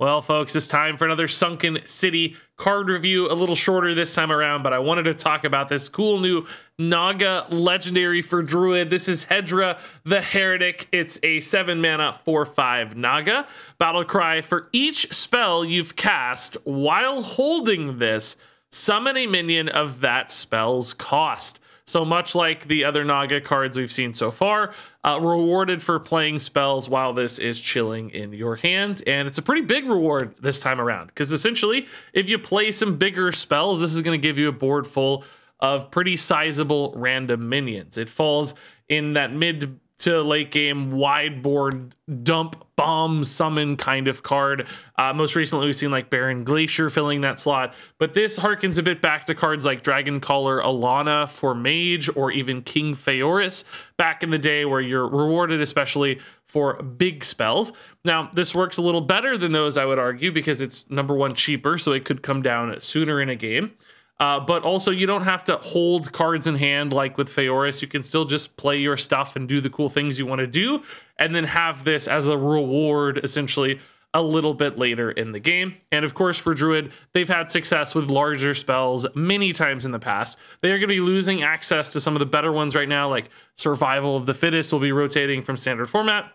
Well, folks, it's time for another Sunken City card review. A little shorter this time around, but I wanted to talk about this cool new Naga legendary for Druid. This is Hedra the Heretic. It's a 7 mana 4 5 Naga. Battle cry for each spell you've cast while holding this, summon a minion of that spell's cost. So much like the other Naga cards we've seen so far, uh, rewarded for playing spells while this is chilling in your hand. And it's a pretty big reward this time around because essentially, if you play some bigger spells, this is going to give you a board full of pretty sizable random minions. It falls in that mid to late game wide board dump bomb summon kind of card. Uh, most recently, we've seen like Barren Glacier filling that slot, but this harkens a bit back to cards like Dragoncaller Alanna for Mage or even King Phaoris back in the day, where you're rewarded especially for big spells. Now, this works a little better than those, I would argue, because it's number one cheaper, so it could come down sooner in a game. Uh, but also, you don't have to hold cards in hand like with Phaoris. You can still just play your stuff and do the cool things you want to do, and then have this as a reward, essentially, a little bit later in the game. And of course, for Druid, they've had success with larger spells many times in the past. They are going to be losing access to some of the better ones right now, like Survival of the Fittest will be rotating from standard format,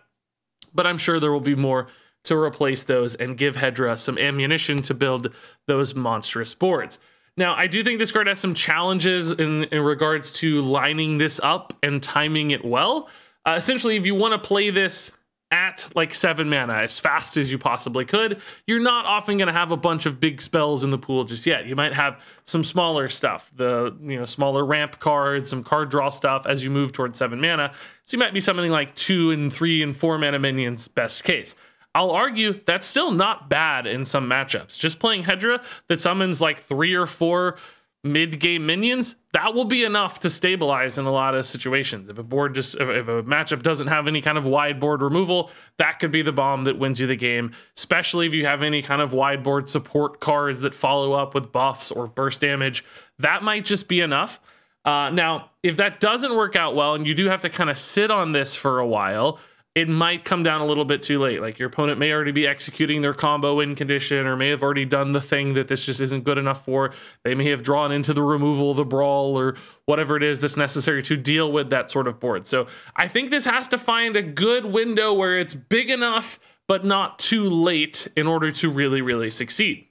but I'm sure there will be more to replace those and give Hedra some ammunition to build those monstrous boards. Now, I do think this card has some challenges in, in regards to lining this up and timing it well. Uh, essentially, if you want to play this at like seven mana as fast as you possibly could, you're not often going to have a bunch of big spells in the pool just yet. You might have some smaller stuff, the you know smaller ramp cards, some card draw stuff as you move towards seven mana. So you might be summoning like two and three and four mana minions, best case. I'll argue that's still not bad in some matchups. Just playing Hedra that summons like three or four mid game minions, that will be enough to stabilize in a lot of situations. If a board just, if a matchup doesn't have any kind of wide board removal, that could be the bomb that wins you the game, especially if you have any kind of wide board support cards that follow up with buffs or burst damage. That might just be enough. Uh, now, if that doesn't work out well and you do have to kind of sit on this for a while, it might come down a little bit too late. Like your opponent may already be executing their combo win condition or may have already done the thing that this just isn't good enough for. They may have drawn into the removal of the brawl or whatever it is that's necessary to deal with that sort of board. So I think this has to find a good window where it's big enough but not too late in order to really, really succeed.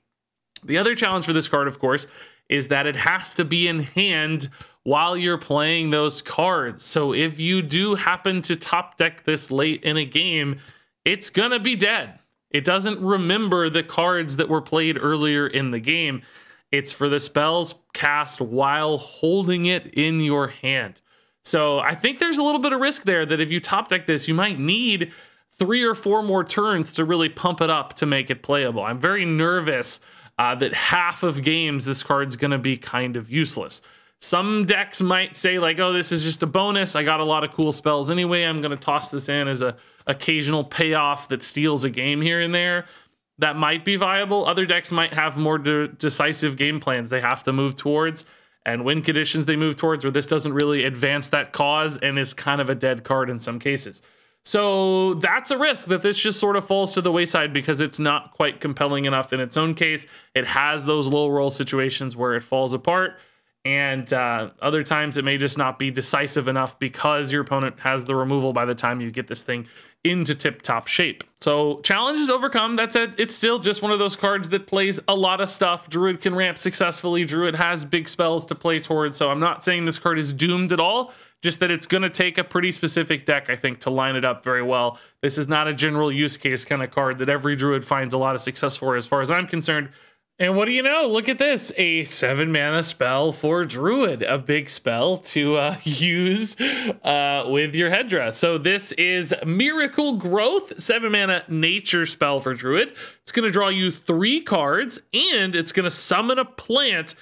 The other challenge for this card, of course, is that it has to be in hand while you're playing those cards. So if you do happen to top deck this late in a game, it's gonna be dead. It doesn't remember the cards that were played earlier in the game. It's for the spells cast while holding it in your hand. So I think there's a little bit of risk there that if you top deck this, you might need three or four more turns to really pump it up to make it playable. I'm very nervous uh, that half of games this card's going to be kind of useless. Some decks might say like, "Oh, this is just a bonus. I got a lot of cool spells anyway. I'm going to toss this in as a occasional payoff that steals a game here and there." That might be viable. Other decks might have more de- decisive game plans they have to move towards and win conditions they move towards where this doesn't really advance that cause and is kind of a dead card in some cases. So that's a risk that this just sort of falls to the wayside because it's not quite compelling enough in its own case. It has those low roll situations where it falls apart. And uh, other times it may just not be decisive enough because your opponent has the removal by the time you get this thing into tip top shape. So challenges overcome. That said, it's still just one of those cards that plays a lot of stuff. Druid can ramp successfully. Druid has big spells to play towards. So I'm not saying this card is doomed at all just that it's going to take a pretty specific deck, I think, to line it up very well. This is not a general use case kind of card that every druid finds a lot of success for, as far as I'm concerned. And what do you know? Look at this a seven mana spell for Druid, a big spell to uh, use uh, with your Hedra. So, this is Miracle Growth, seven mana nature spell for Druid. It's going to draw you three cards and it's going to summon a plant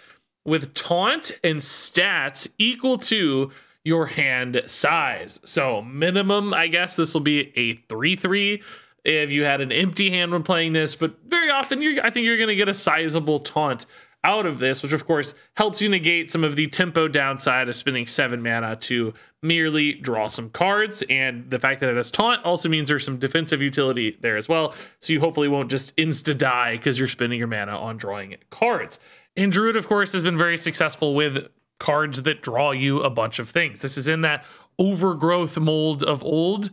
with taunt and stats equal to your hand size. So minimum, I guess this will be a 3-3 if you had an empty hand when playing this, but very often you I think you're going to get a sizable taunt out of this, which of course helps you negate some of the tempo downside of spending seven mana to merely draw some cards. And the fact that it has taunt also means there's some defensive utility there as well. So you hopefully won't just insta die because you're spending your mana on drawing cards. And Druid, of course, has been very successful with cards that draw you a bunch of things. This is in that overgrowth mold of old.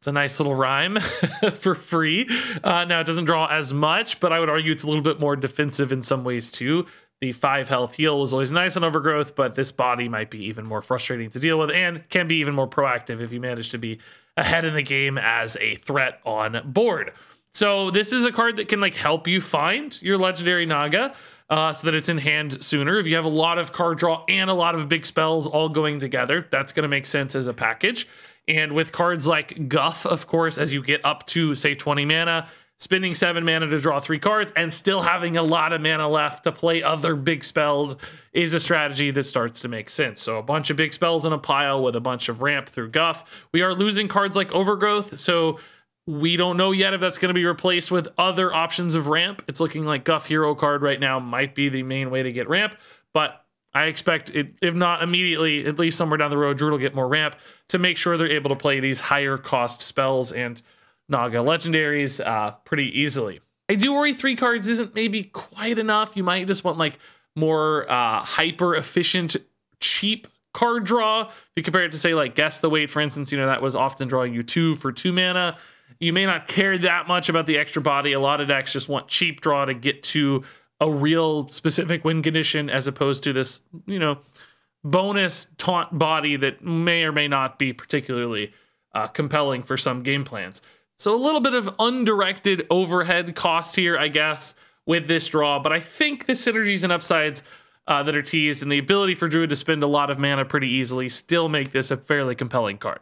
It's a nice little rhyme for free. Uh, now, it doesn't draw as much, but I would argue it's a little bit more defensive in some ways too. The five health heal was always nice on overgrowth, but this body might be even more frustrating to deal with and can be even more proactive if you manage to be ahead in the game as a threat on board. So this is a card that can like help you find your legendary Naga uh, so that it's in hand sooner. If you have a lot of card draw and a lot of big spells all going together, that's going to make sense as a package. And with cards like Guff, of course, as you get up to, say, 20 mana, spending seven mana to draw three cards and still having a lot of mana left to play other big spells is a strategy that starts to make sense. So, a bunch of big spells in a pile with a bunch of ramp through Guff. We are losing cards like Overgrowth. So, we don't know yet if that's going to be replaced with other options of ramp. It's looking like Guff Hero card right now might be the main way to get ramp, but I expect it, if not immediately, at least somewhere down the road, Druid will get more ramp to make sure they're able to play these higher cost spells and Naga legendaries uh, pretty easily. I do worry three cards isn't maybe quite enough. You might just want like more uh, hyper efficient, cheap card draw. If you compare it to say like Guess the Weight, for instance, you know, that was often drawing you two for two mana you may not care that much about the extra body. A lot of decks just want cheap draw to get to a real specific win condition as opposed to this, you know, bonus taunt body that may or may not be particularly uh, compelling for some game plans. So a little bit of undirected overhead cost here, I guess, with this draw. But I think the synergies and upsides uh, that are teased and the ability for Druid to spend a lot of mana pretty easily still make this a fairly compelling card.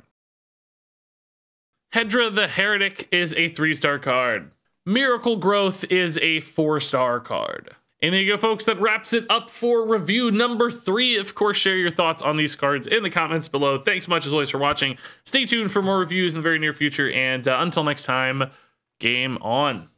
Hedra the Heretic is a three star card. Miracle Growth is a four star card. And there you go, folks. That wraps it up for review number three. Of course, share your thoughts on these cards in the comments below. Thanks much as always for watching. Stay tuned for more reviews in the very near future. And uh, until next time, game on.